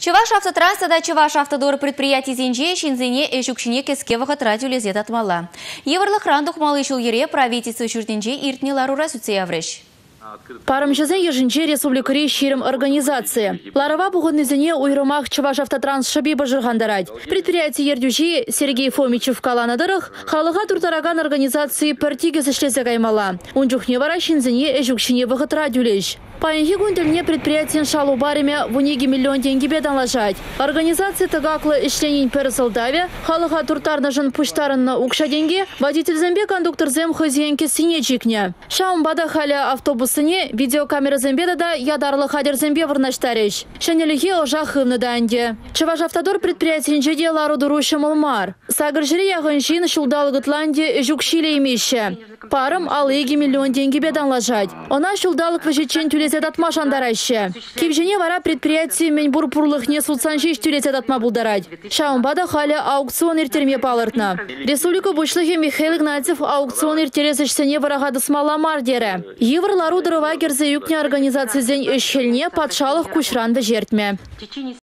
Чываш автотрансада Чываш автодор предприятий зенже шинзене эшукшине кеске вахат радиолезет атмала. Еврлық рандух малышыл ере правительство чуртенже иртне ларура сүтсе Парымжызен ежінче республикари ширим организация. Ларова бұғынызіне уйрымақ Чываш автотранс шыби бажырғандарад. Предприятие ердюжи Сергей Фомичев каланадырых, халыға туртараган организации партигес ішлесе каймала. Унжухне вара шинзіне эжукшине вғыт радюлеш. Паянхи күнтіліне предприятиен шалу бареме вунеги миллион тенге бедан лажать. Организация тыгаклы ішленин персылдаве, халыға туртарны жын пуштарынны укша денге, водитель зембе кондуктор зем хызиенке сине чикне. Шаумбада халя автобусыне видеокамера зембеда да ядарлы хадер зембе вырнаштарыш. Шанелихе ожа хывны. Чываш автодор предприятиен жеде лару дуруши мылмар. Сагыр жире яғын жин шулдал гытланде жүкшиле емеші. Парым алыги миллион деньги бедан лажать. Она шулдалык вожечен тюлезет атма шандарайшы. Кевжене вара предприятие меньбур пурлых не сулцанжиш тюлезет атма булдарать. Шаумбада халя аукцион иртерме палыртна. Республика бушлыхе Михаил Игнатьев аукцион иртересішсене варага дысмала мардері. Евр лару дырыва керзе юкне организация зен ешелне патшалық кушранды жертме.